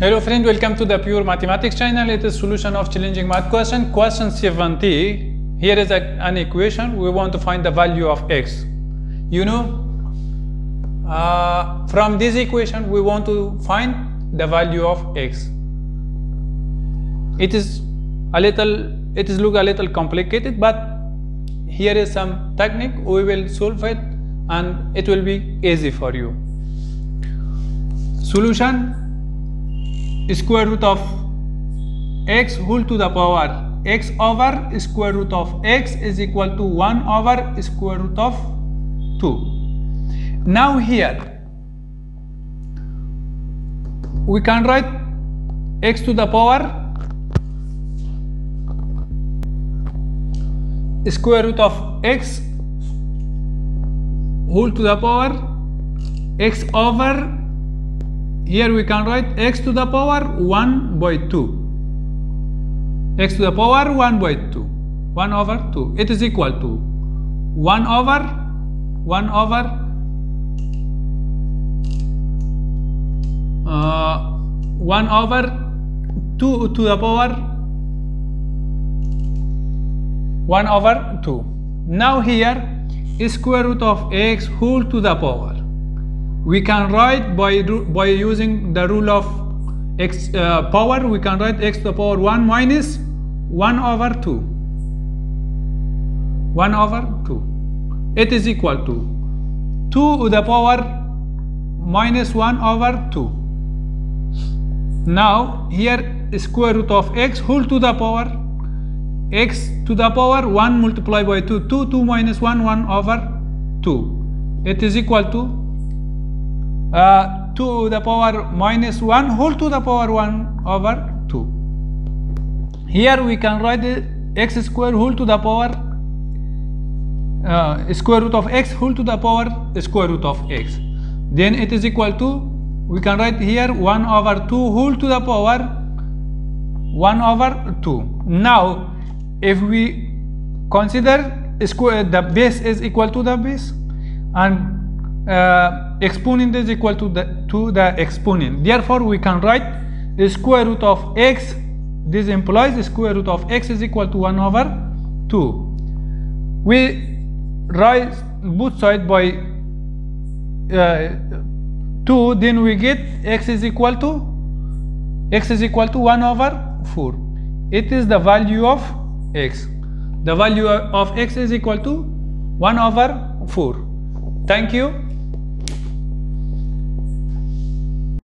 Hello friend, welcome to the Pure Mathematics channel. It is solution of challenging math question. Question 70. Here is a, an equation. We want to find the value of x. You know, uh, from this equation we want to find the value of x. It is a little, it is look a little complicated, but here is some technique. We will solve it and it will be easy for you. Solution square root of x whole to the power x over square root of x is equal to 1 over square root of 2. Now here we can write x to the power square root of x whole to the power x over here we can write x to the power 1 by 2 x to the power 1 by 2 1 over 2 it is equal to 1 over 1 over uh, 1 over 2 to the power 1 over 2 now here square root of x whole to the power we can write by by using the rule of x uh, power we can write x to the power 1 minus 1 over 2 1 over 2 it is equal to 2 to the power minus 1 over 2 now here square root of x whole to the power x to the power 1 multiplied by 2 2 2 minus 1 1 over 2 it is equal to uh, to the power minus 1 whole to the power 1 over 2. Here we can write x square whole to the power uh, square root of x whole to the power square root of x. Then it is equal to we can write here 1 over 2 whole to the power 1 over 2. Now if we consider square the base is equal to the base and uh, exponent is equal to the to the exponent. Therefore we can write the square root of x this implies the square root of x is equal to 1 over 2 we write both sides by uh, 2 then we get x is equal to x is equal to 1 over 4 it is the value of x. The value of x is equal to 1 over 4 thank you